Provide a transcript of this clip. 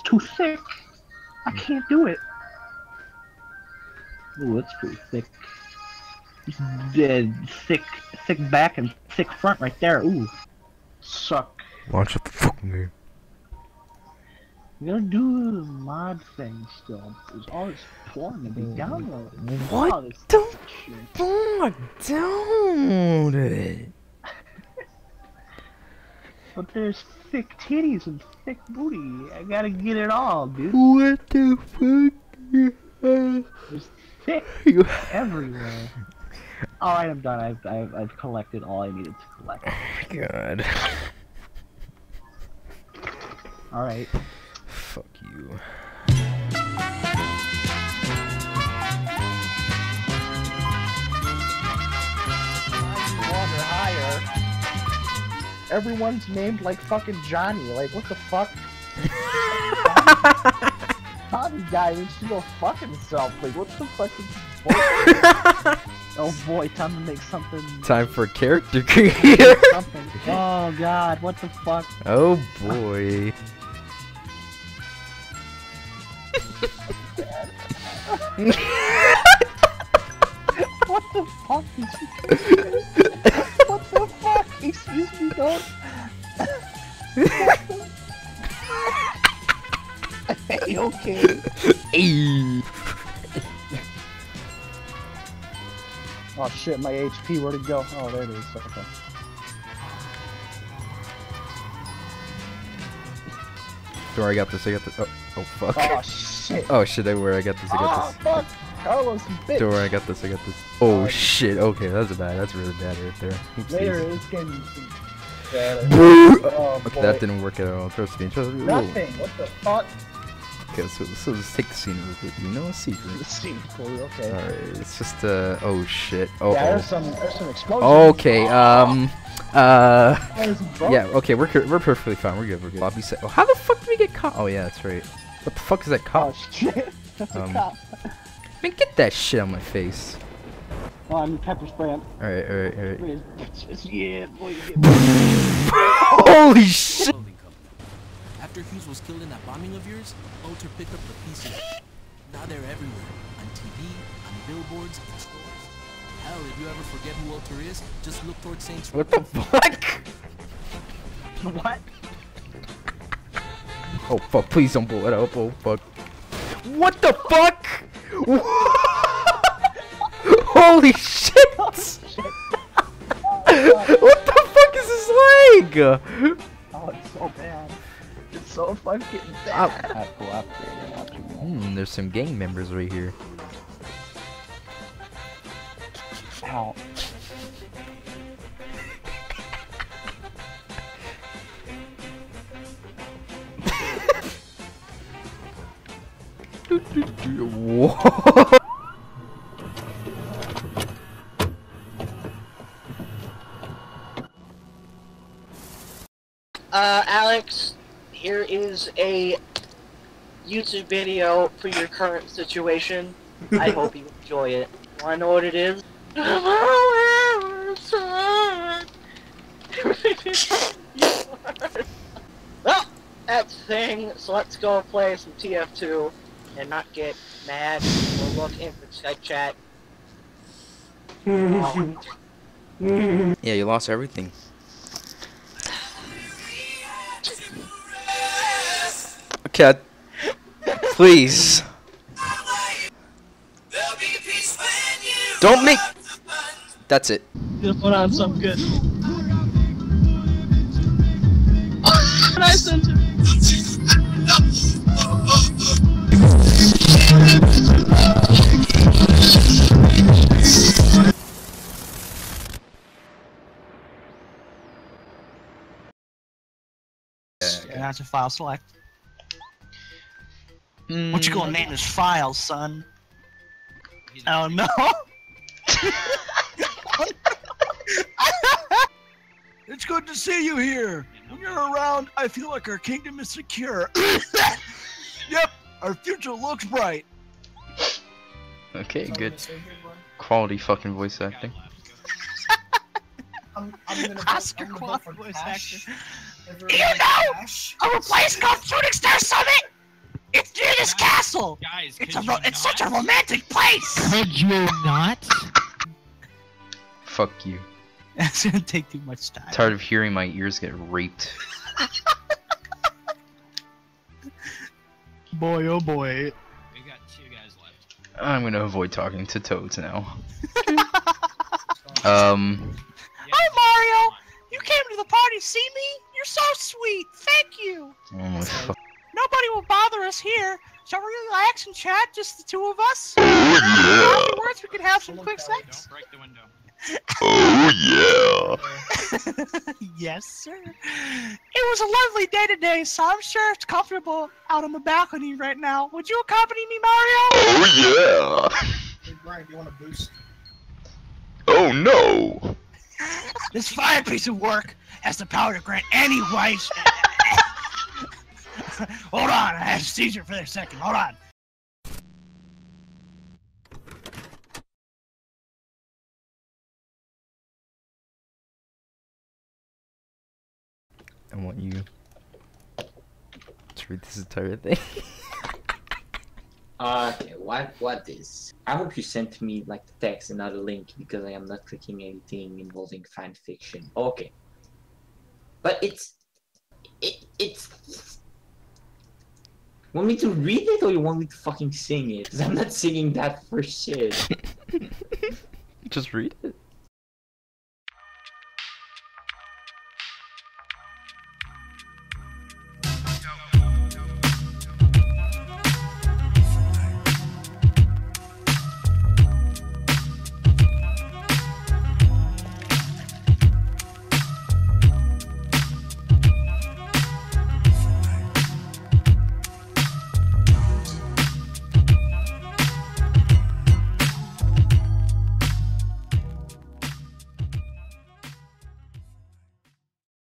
It's too thick. I can't do it. Ooh, that's pretty thick. Dead, thick, thick back and thick front right there. Ooh, suck. Launch up the fucking game. You gotta do the mod thing still. There's all this porn to be mm. downloaded. What? All this Don't shit. Oh, down it. But there's thick titties and thick booty. I gotta get it all, dude. What the fuck? There's thick everywhere. Alright, I'm done. I've, I've, I've collected all I needed to collect. Oh God. Alright. Fuck you. Everyone's named like fucking Johnny. Like, what the fuck? Tommy guy needs to go fuck himself. Like, what the fuck is? Oh boy, time to make something. Time for character creator. something. Oh god, what the fuck? oh boy. What the fuck Oh shit, my HP, where'd it go? Oh, there it is. Okay. Don't worry, I got this. I got this. Oh, oh fuck. Oh shit. Oh shit, don't worry, I got this. I Oh got ah, this. fuck. Carlos, bitch. Don't worry, I got this. I got this. Oh Oh. shit. Okay, that's bad. That's really bad right there. Oopsies. Later, it's getting better. Oh Okay, boy. that didn't work at all. Trust me. Trust me. Nothing. What the fuck? Okay, so, so let's take the scene real quick. You know a secret. This seems cool. Okay. Alright, it's just uh oh shit. Oh, Yeah, there's oh. some, there's some explosions. Okay, um uh bugs. yeah, okay, we're we're perfectly fine. We're good. We're good. Bobby said, "Oh, how the fuck did we get caught?" Oh yeah, that's right. What the fuck is that Oh cop? shit. That's a Um, cop. Man, get that shit on my face. Oh, I'm pepper spraying. Alright, alright, alright. Yeah, boy. Holy shit! Clothing Hughes was killed in that bombing of yours, Ultor picked up the pieces. Now they're everywhere. On TV, on billboards, in stores. Hell, if you ever forget who Ultor is, just look towards Saints What the fuck? What? Oh fuck, please don't blow it up. Oh fuck. What the fuck? Holy shit! what the fuck is his leg? Oh, it's so bad. It's so fucking bad. I have to go upgrade it. Not too much. Hmm, there's some gang members right here. Ow. Whoa. Uh, Alex, here is a YouTube video for your current situation. I hope you enjoy it. Wanna know what it is? Oh, well, that's the thing, so let's go play some TF2 and not get mad or look into chat chat. Oh, Yeah, you lost everything. Okay, please. Don't make. That's it. Gonna put on some good. and I sent it. And that's a file select. Mm, what you gonna name this file, son? Oh no! it's good to see you here. When you're around, I feel like our kingdom is secure. yep, our future looks bright. Okay, good. Quality fucking voice acting. I'm, I'm gonna Oscar vote, I'm quality for voice Cash. actor. You know! Cash. Of a place called Shooting Star Summit! This castle? Guys, It's a ro- you it's such a romantic place. Could you not? Fuck you. That's gonna take too much time. Tired of hearing my ears get raped. Boy, oh boy. We got two guys left. I'm gonna avoid talking to toads now. um, Hi, Mario. You came to the party see me? You're so sweet. Thank you. oh my fuck. Nobody will bother us here. Shall we relax and chat, just the two of us? Oh Afterwards, we could have some quick sex. Don't break the window. yeah! Oh yeah! yes, sir. It was a lovely day today, so I'm sure it's comfortable out on the balcony right now. Would you accompany me, Mario? Oh yeah! Hey Brian, do you want a boost? Oh no! This fine piece of work has the power to grant any wife. Hold on, I had a seizure for a second. Hold on. I want you to read this entire thing. Okay, what what is? I hope you sent me like the text and not a link because I am not clicking anything involving fan fiction. Okay. But it's it it's Want me to read it or you want me to fucking sing it? Because I'm not singing that for shit. Just read it.